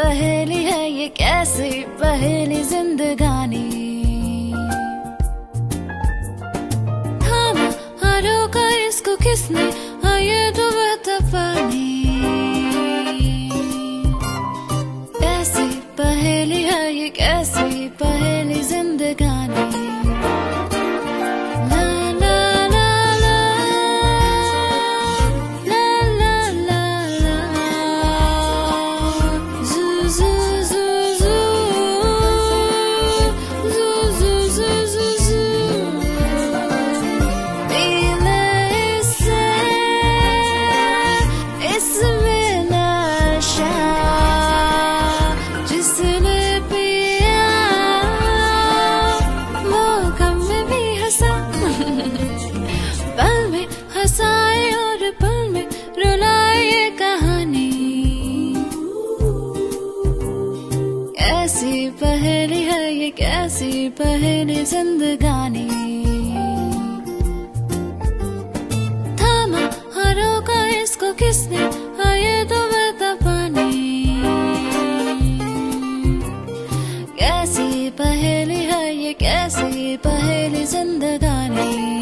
पहेली है ये कैसी पहली जिंदगानी? थामा हरों का इसको किसने हाँ ये डूबा कैसी पहेली है ये कैसी पहली ऐसी पहली है, ये कैसी पहली जिंदगानी? थामा, हरो का इसको किसने आए तो बता पानी? कैसी पहली है, ये कैसी पहली जिंदगानी?